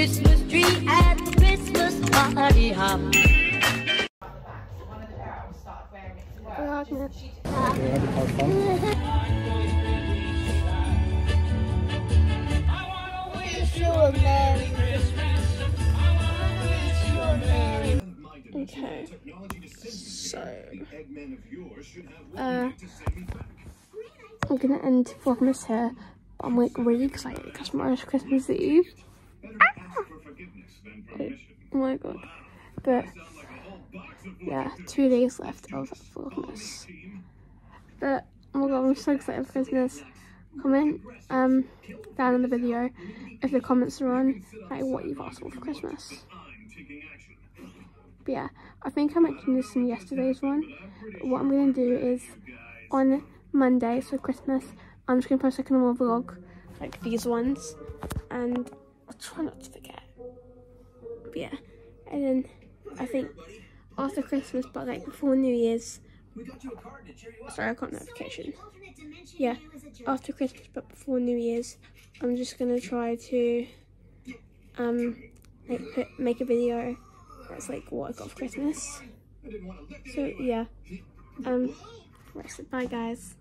Christmas tree at the Christmas party hop. Okay. So, uh, I'm gonna end Vlogmas here, but I'm like really excited because tomorrow's Christmas Eve. Oh my god. But, yeah, two days left of Vlogmas. But, oh my god, I'm so excited for Christmas. Comment um down in the video if the comments are on like what you've asked for for Christmas. But yeah, I think I mentioned this in yesterday's one. What I'm going to do is on Monday, so Christmas, I'm just going to post like a normal vlog, like these ones, and I'll try not to forget. Then I think after Christmas, but like before New Year's, sorry, I got notification. Yeah, after Christmas, but before New Year's, I'm just to try to um like put, make a video that's like what I got for Christmas. So yeah. Um bye guys.